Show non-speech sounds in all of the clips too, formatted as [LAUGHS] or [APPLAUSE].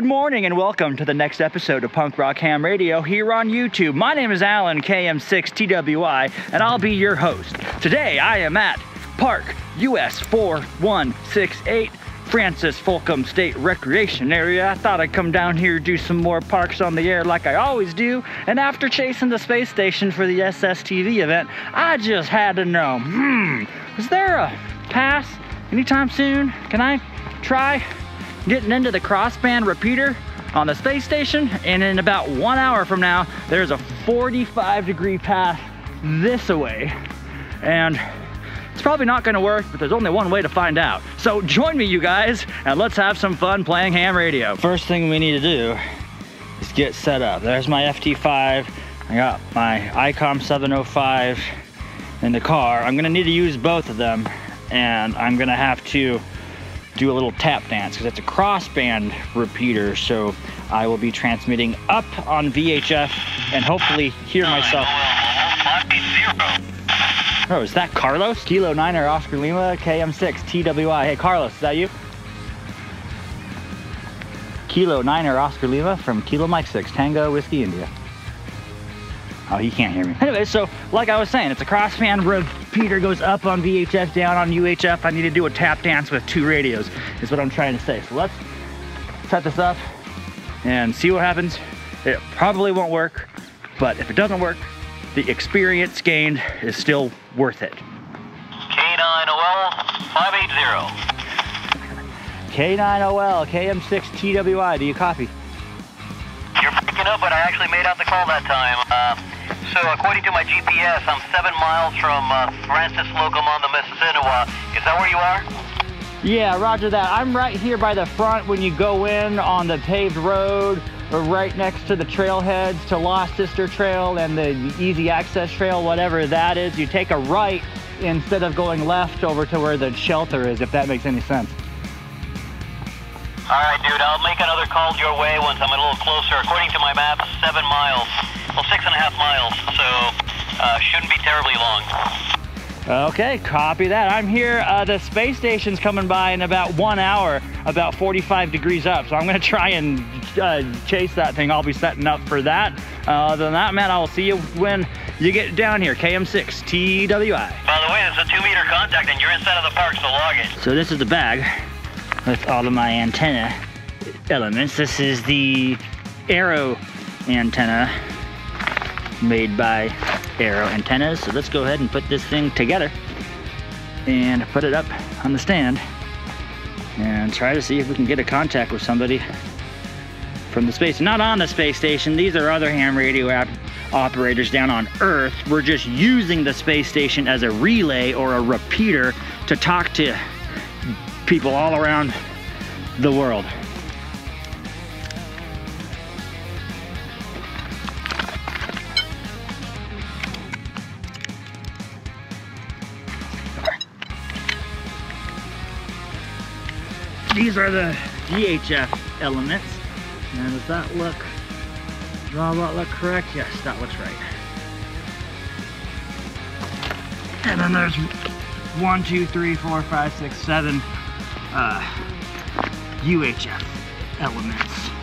Good morning and welcome to the next episode of Punk Rock Ham Radio here on YouTube. My name is Alan KM6TWI and I'll be your host. Today I am at Park US 4168 Francis Slocum State Recreation Area. I thought I'd come down here do some more parks on the air like I always do. And after chasing the space station for the SSTV event, I just had to know, hmm, is there a pass anytime soon? Can I try getting into the crossband repeater on the space station? And in about one hour from now, there's a 45 degree path this way. And it's probably not gonna work, but there's only one way to find out. So join me, you guys, and let's have some fun playing ham radio. First thing we need to do is get set up. There's my FT5. I got my ICOM 705 in the car. I'm gonna need to use both of them, and I'm gonna have to do a little tap dance because it's a crossband repeater. So I will be transmitting up on VHF and hopefully hear myself. Oh, is that Carlos? Kilo 9 or Oscar Lima, KM6, TWI. Hey, Carlos, is that you? Kilo 9 or Oscar Lima from Kilo Mike 6, Tango Whiskey India. Oh, he can't hear me. Anyway, so like I was saying, it's a crossband repeater goes up on VHF, down on UHF. I need to do a tap dance with two radios, is what I'm trying to say. So let's set this up and see what happens. It probably won't work, but if it doesn't work, the experience gained is still worth it. K9OL 580. K9OL, KM6TWI, do you copy? You're picking up, but I actually made out the call that time. Uh, so according to my GPS, I'm seven miles from uh, Francis Slocum on the Mississinewa. Is that where you are? Yeah, roger that. I'm right here by the front when you go in on the paved road, or right next to the trailheads to Lost Sister Trail and the Easy Access Trail, whatever that is. You take a right instead of going left over to where the shelter is, if that makes any sense. All right, dude. I'll make another call your way once I'm a little closer. According to my map, seven miles. Well, six and a half miles. So uh, shouldn't be terribly long. Okay, copy that. I'm here. Uh, the space station's coming by in about one hour, about 45 degrees up. So I'm gonna [LAUGHS] try and uh, chase that thing. I'll be setting up for that. Uh, other than that, man, I will see you when you get down here. KM6 TWI. By the way, it's a two meter contact and you're inside of the park, so log it. So this is the bag with all of my antenna elements. This is the Arrow antenna made by Arrow antennas. So let's go ahead and put this thing together and put it up on the stand and try to see if we can get a contact with somebody from the space. Not on the space station. These are other ham radio operators down on Earth. We're just using the space station as a relay or a repeater to talk to people all around the world. These are the VHF elements. And does that look, does that look correct? Yes, that looks right. And then there's one, two, three, four, five, six, seven uh, UHF elements.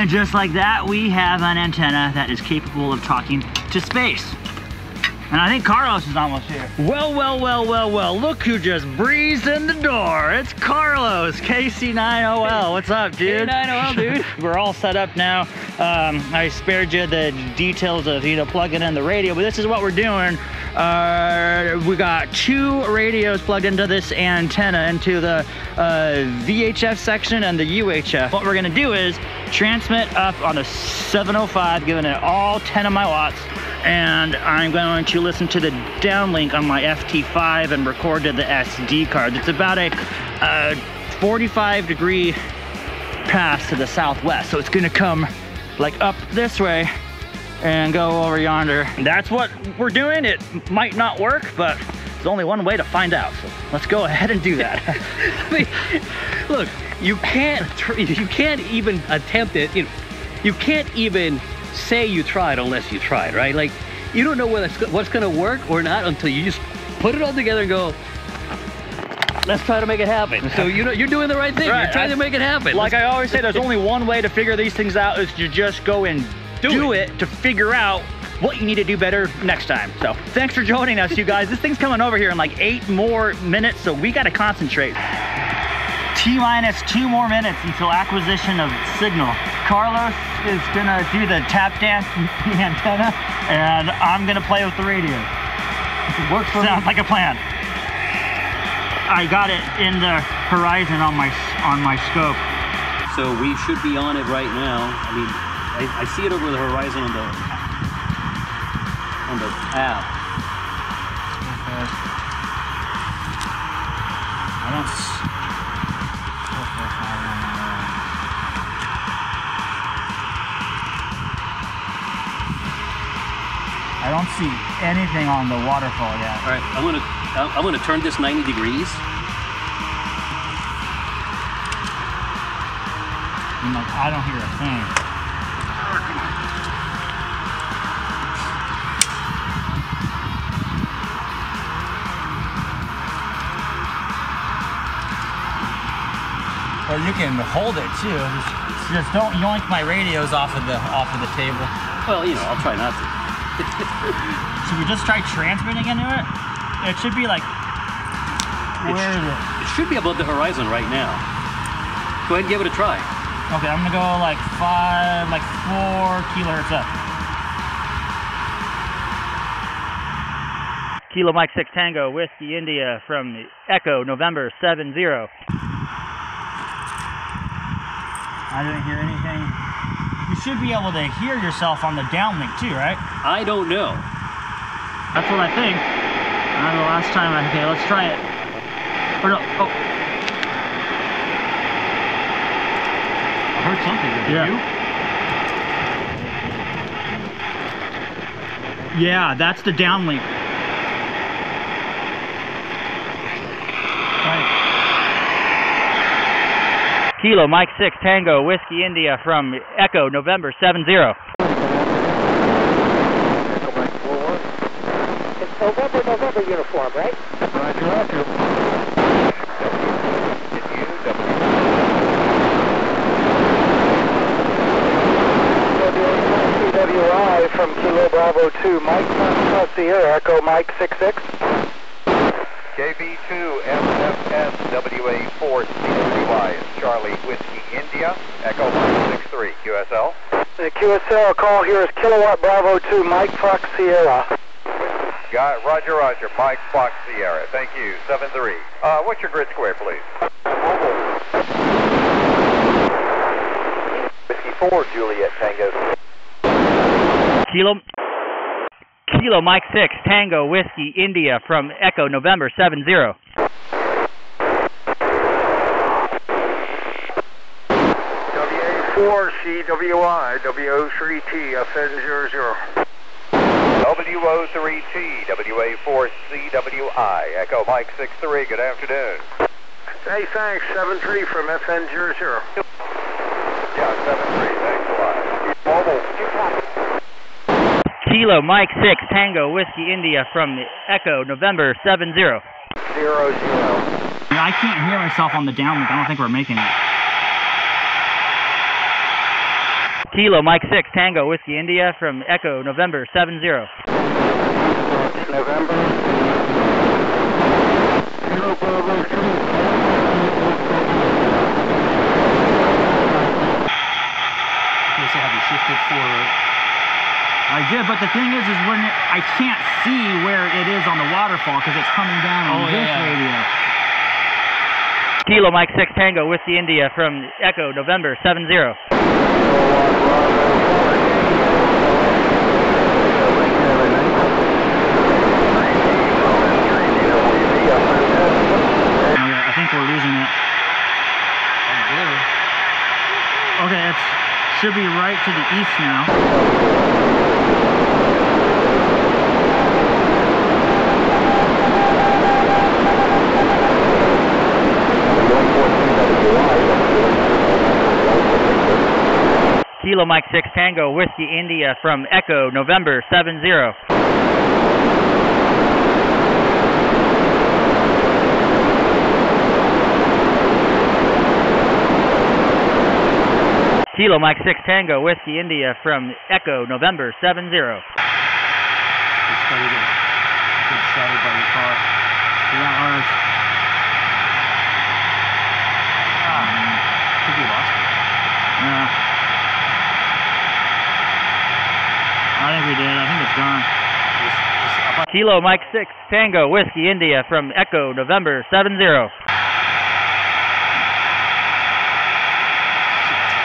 And just like that, we have an antenna that is capable of talking to space. And I think Carlos is almost here. Well, well, well, well, well, look who just breezed in the door. It's Carlos, KC9OL. What's up, dude? K9OL, dude. [LAUGHS] We're all set up now. Um, I spared you the details of, you know, plugging in the radio, but this is what we're doing. Uh, we got two radios plugged into this antenna, into the uh, VHF section and the UHF. What we're gonna do is transmit up on the 705, giving it all 10 of my watts, and I'm going to listen to the downlink on my FT5 and record to the SD card. It's about a, a 45 degree pass to the southwest. So it's gonna come like up this way and go over yonder. That's what we're doing. It might not work, but there's only one way to find out. So let's go ahead and do that. I [LAUGHS] mean, [LAUGHS] look, you can't you can't even attempt it. You know, you can't even say you tried unless you tried, right? Like you don't know what's what's going to work or not until you just put it all together and go. Let's try to make it happen. So you know you're doing the right thing. [LAUGHS] Right. You're trying to make it happen. like Let's- I always say, there's only one way to figure these things out is to just go and do, Do it. to figure out what you need to do better next time. So thanks for joining us, you guys. This thing's coming over here in like eight more minutes, so we got to concentrate. T minus two more minutes until acquisition of signal. Carlos is gonna do the tap dance with the antenna, and I'm gonna play with the radio. It works for Sounds like a plan. I got it in the horizon on my on my scope. So we should be on it right now. I mean, I, I see it over the horizon on the on the app. I don't. I don't see anything on the waterfall yet. All right, I'm gonna I'm gonna turn this 90 degrees. I don't hear a thing. Or you can hold it too. Just, just don't yoink my radios off of the off of the table. Well, you know, I'll try not to. [LAUGHS] Should we just try transmitting into it? It should be like. It Where is it? It should be above the horizon right now. Go ahead and give it a try. Okay, I'm gonna go like five, like four kilohertz up. Kilo Mike 6 Tango, Whiskey India from Echo, November 70. I didn't hear anything. You should be able to hear yourself on the downlink too, right? I don't know. That's what I think. I know the last time I, okay, let's try it. Or no, oh. I heard something. Did Yeah. Yeah, that's the downlink. Kilo Mike 6 Tango Whiskey India from Echo November 70. It's November, November uniform, right? Roger, roger. CWI from Kilo Bravo 2, Mike Foxtrot Sierra, Echo Mike 66. KB2 FFSWA4 CWI is Charlie Whiskey India, Echo 163 QSL. The QSL call here is Kilowatt Bravo 2, Mike Fox Sierra. Got Roger, Roger. Mike Fox Sierra. Thank you. 7-3. Uh, what's your grid square, please? Whiskey 4, Juliet Tango. Kilo Kilo Mike 6 Tango Whiskey India from Echo November 70. WA4 CWI, WO3T, FN00. WO3T, WA4 CWI. Echo Mike 63. Good afternoon. Hey, thanks, 73 from FN00. Yeah, 7-3. Thanks a lot. Mobile. Kilo Mike 6 Tango Whiskey India from Echo November 70. Zero, zero. I can't hear myself on the downlink. I don't think we're making it. Kilo Mike 6 Tango Whiskey India from Echo November 70. November. Kilo Bravo 2. have you shifted forward? I did, but the thing is, is when it, I can't see where it is on the waterfall because it's coming down on Oh, this yeah. radio. Kilo Mike 6 Tango with the India from Echo November 70. Okay, I think we're losing it. Okay, it should be right to the east now. Kilo Mike 6 Tango Whiskey India from Echo November 70. Kilo Mike 6 Tango Whiskey India from Echo November 70. It's funny to get started by your car. Yeah, ours. I think we lost it. Yeah. I think we did. I think it's gone. It's- it's about- Kilo Mike 6 Tango Whiskey India from Echo November 70. Oh,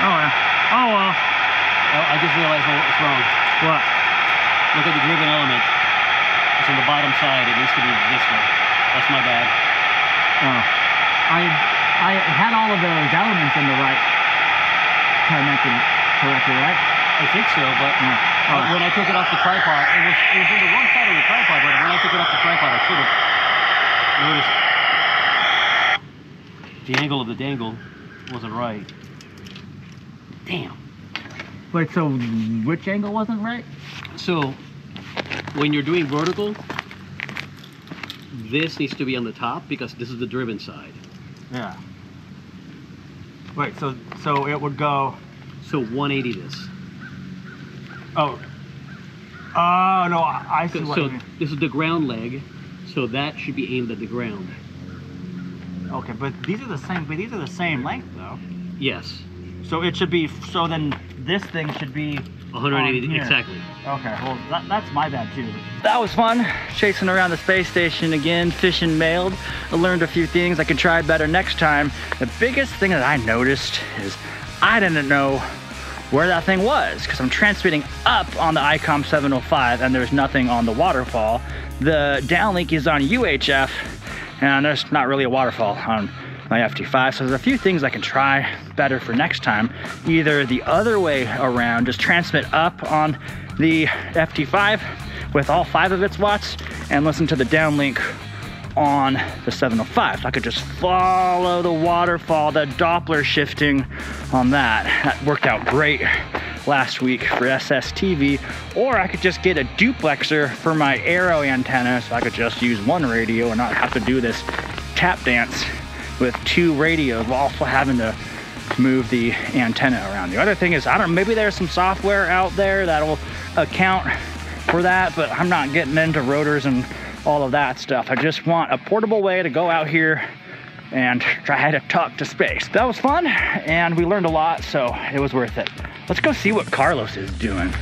yeah. Oh, well. Oh, I just realized what's wrong. What? Look at the driven element. It's on the bottom side. It needs to be this way. That's my bad. Oh. I I had all of those elements in the right connected correctly, right? I think so, but Yeah. When I took it off the tripod, it was it was on the wrong side of the tripod. But when I took it off the tripod, I should have noticed the angle of the dangle wasn't right. Damn. Wait, so which angle wasn't right? So when you're doing vertical, this needs to be on the top because this is the driven side. Yeah. Wait, so so it would go. So 180 this. Oh. Oh no, I, I see So, what so you mean. this is the ground leg, so that should be aimed at the ground. Okay, but these are the same. But these are the same length though. Yes, So it should be. So then this thing should be. 180 On exactly. Okay, well that, that's my bad too. That was fun, chasing around the space station again, fission mailed. I learned a few things I could try better next time. The biggest thing that I noticed is I didn't know where that thing was because I'm transmitting up on the ICOM 705 and there's nothing on the waterfall. The downlink is on UHF and there's not really a waterfall on my FT5. So there's a few things I can try better for next time. Either the other way around, just transmit up on the FT5 with all five of its watts and listen to the downlink on the 705. I could just follow the waterfall, the Doppler shifting on that. That worked out great last week for SSTV. Or I could just get a duplexer for my Arrow antenna so I could just use one radio and not have to do this tap dance with two radios while also having to move the antenna around. The other thing is, I don't know maybe there's some software out there that'll account for that, but I'm not getting into rotors and all of that stuff. I just want a portable way to go out here and try to talk to space. That was fun, and we learned a lot, so it was worth it. Let's go see what Carlos is doing.